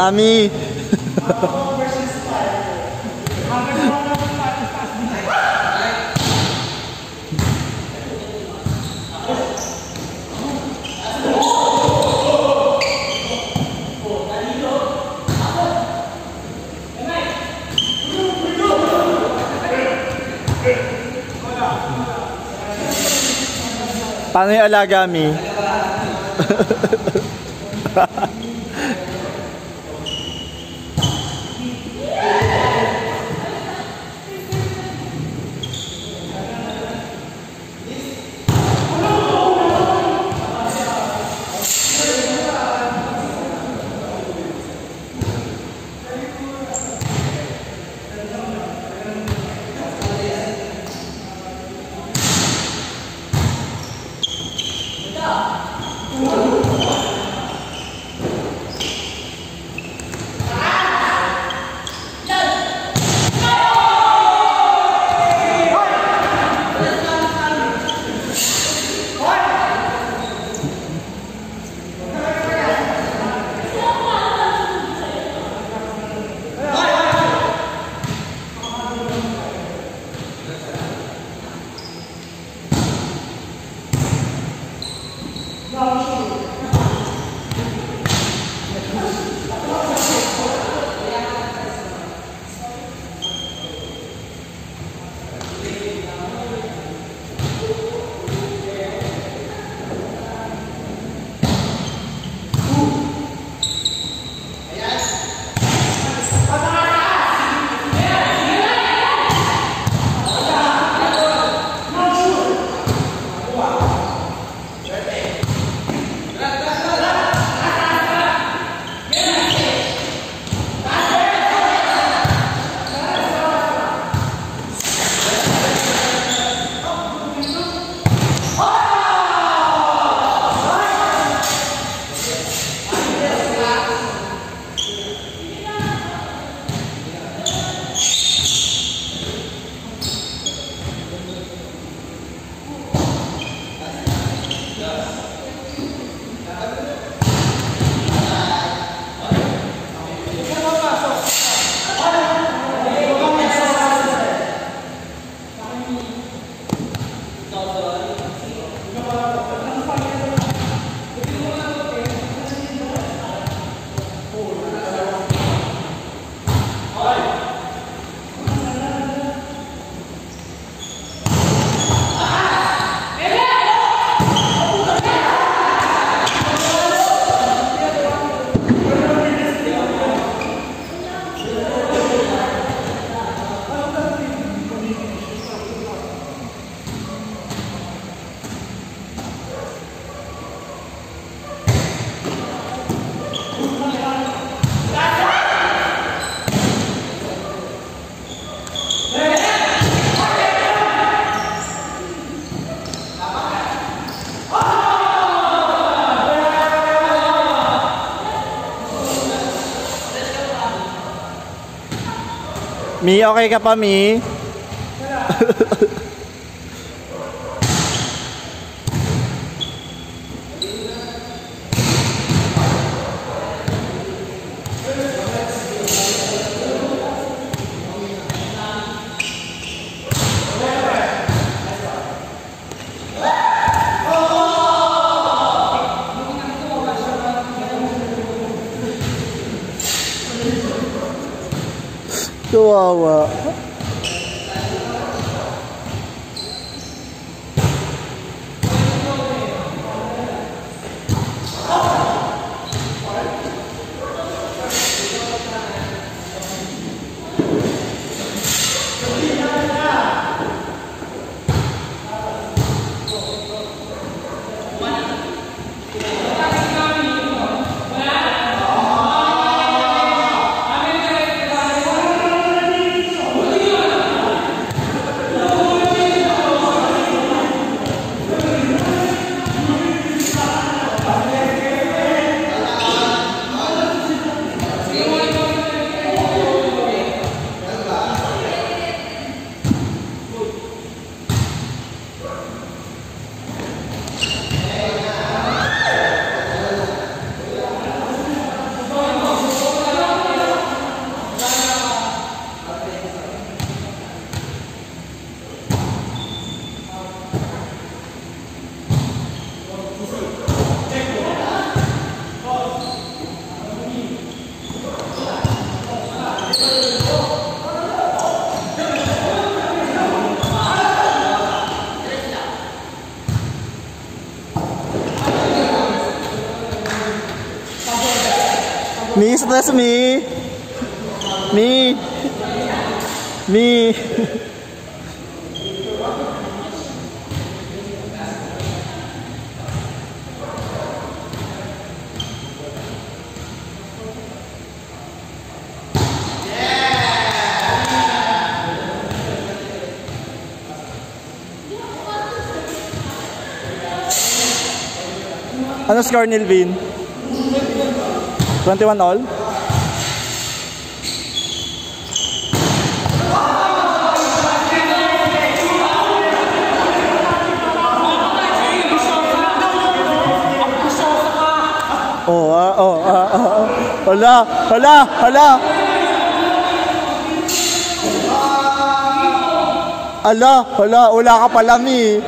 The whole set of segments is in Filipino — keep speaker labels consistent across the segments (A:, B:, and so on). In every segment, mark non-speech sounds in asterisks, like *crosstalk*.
A: Mami! Paano yung alaga, Mi? *laughs* Mi, okay ka pa, Mi? Mi, stress mi. Mi. Mi. Ano score Nilvin? 21 all? Oh, ah, oh, ah. Hala, hala, hala. Ala, hala, wala ka pala, Mi.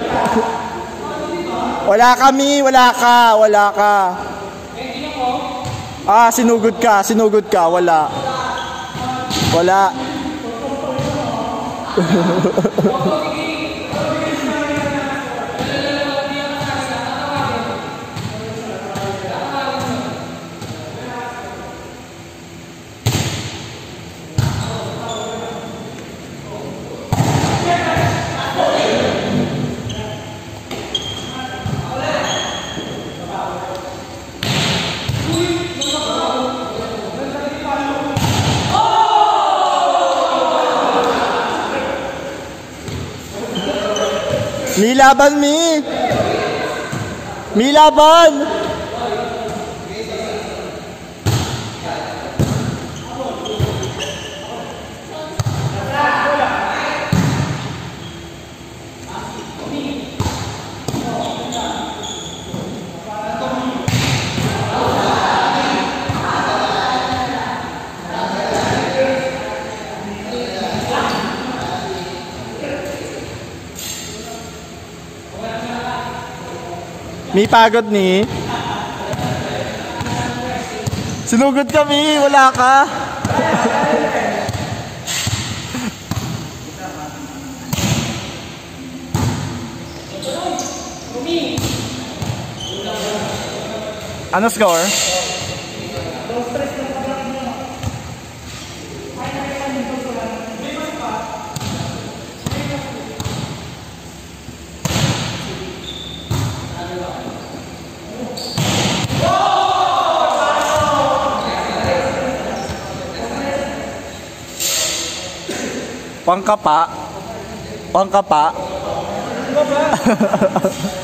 A: Wala kami, wala ka, wala ka. Ah, sinugod ka, sinugod ka, wala. Wala. *laughs* Mi laban, Mi! Mi Mi pagod ni. Sinugod kami, wala ka. ano score? Pangkapa. Pangkapa. *laughs*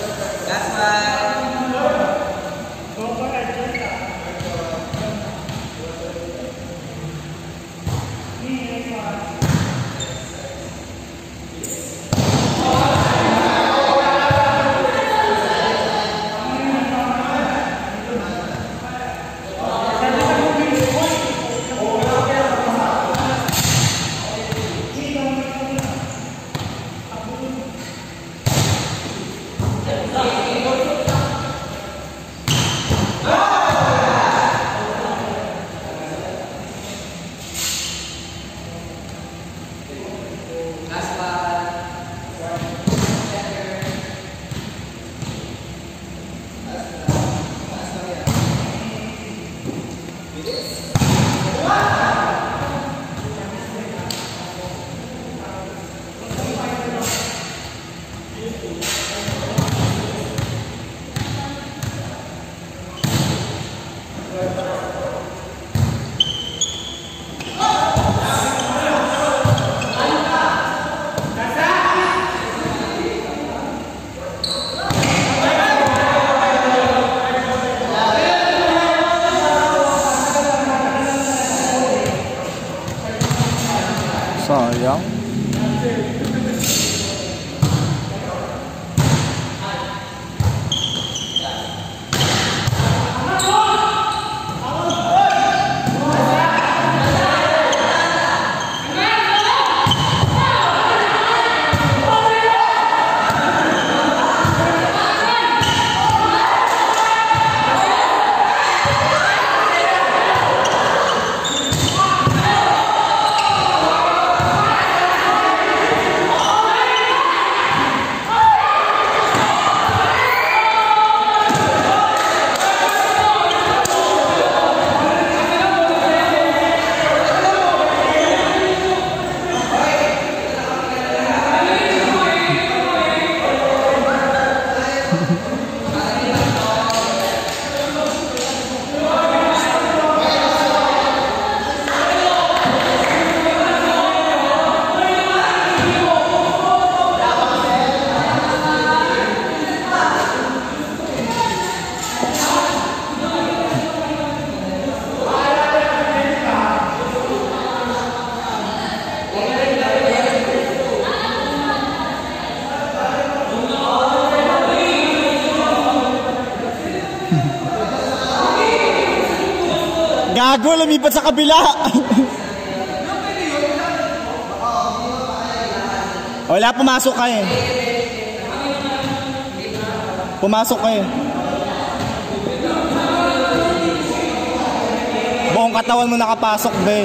A: Gago, lumipat sa kabila. *laughs* Wala, pumasok ka eh. Pumasok ka eh. Buong katawan mo nakapasok, be.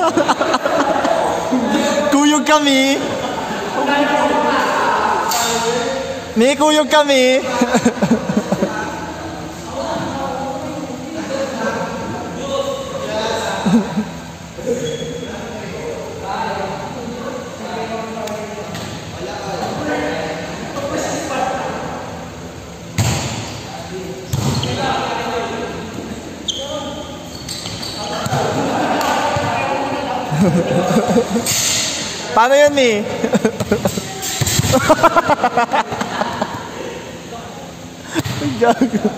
A: *laughs* Kuyog kami. May kuyog kami. *laughs* *laughs* Paano yun, Mi? Ay, gago.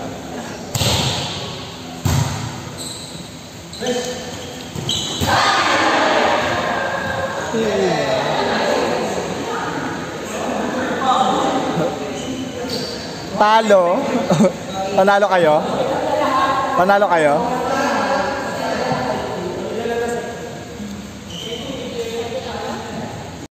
A: Talo. *laughs* Panalo kayo? Panalo kayo?